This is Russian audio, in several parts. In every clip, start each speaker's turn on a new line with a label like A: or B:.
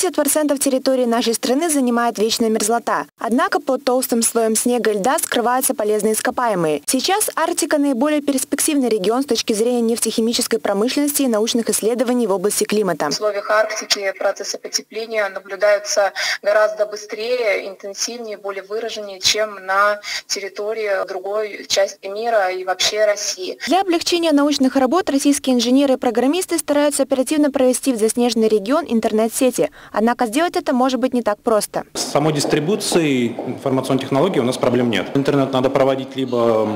A: 70% территории нашей страны занимает вечная мерзлота. Однако под толстым слоем снега и льда скрываются полезные ископаемые. Сейчас Арктика наиболее перспективный регион с точки зрения нефтехимической промышленности и научных исследований в области климата.
B: В условиях Арктики процессы потепления наблюдаются гораздо быстрее, интенсивнее, более выраженнее, чем на территории другой части мира и вообще России.
A: Для облегчения научных работ российские инженеры и программисты стараются оперативно провести в заснеженный регион интернет-сети. Однако сделать это может быть не так просто.
C: С самой дистрибуцией информационной технологии у нас проблем нет. Интернет надо проводить либо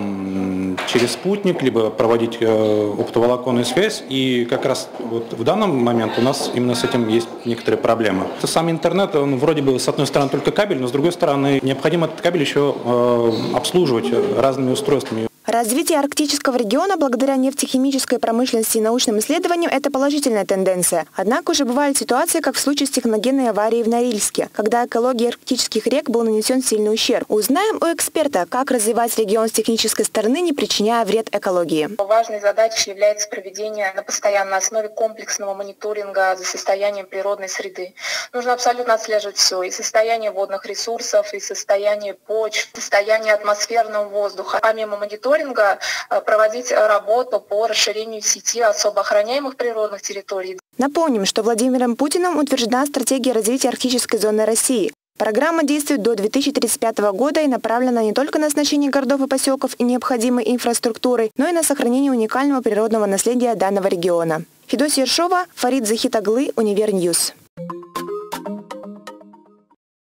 C: через спутник, либо проводить э, оптоволоконную связь. И как раз вот в данном момент у нас именно с этим есть некоторые проблемы. Сам интернет, он вроде бы с одной стороны только кабель, но с другой стороны необходимо этот кабель еще э, обслуживать разными устройствами.
A: Развитие арктического региона благодаря нефтехимической промышленности и научным исследованиям – это положительная тенденция. Однако уже бывали ситуации, как в случае с техногенной аварией в Норильске, когда экологии арктических рек был нанесен сильный ущерб. Узнаем у эксперта, как развивать регион с технической стороны, не причиняя вред экологии.
B: Важной задачей является проведение на постоянной основе комплексного мониторинга за состоянием природной среды. Нужно абсолютно отслеживать все, и состояние водных ресурсов, и состояние почв, состояние атмосферного воздуха. Помимо мониторинга, мониторинга э, проводить работу по расширению сети особо охраняемых природных территорий.
A: Напомним, что Владимиром Путиным утверждена стратегия развития арктической зоны России. Программа действует до 2035 года и направлена не только на оснащение городов и поселков и необходимой инфраструктурой, но и на сохранение уникального природного наследия данного региона. Федосия Ершова, Фарид Захитаглы, Univer News.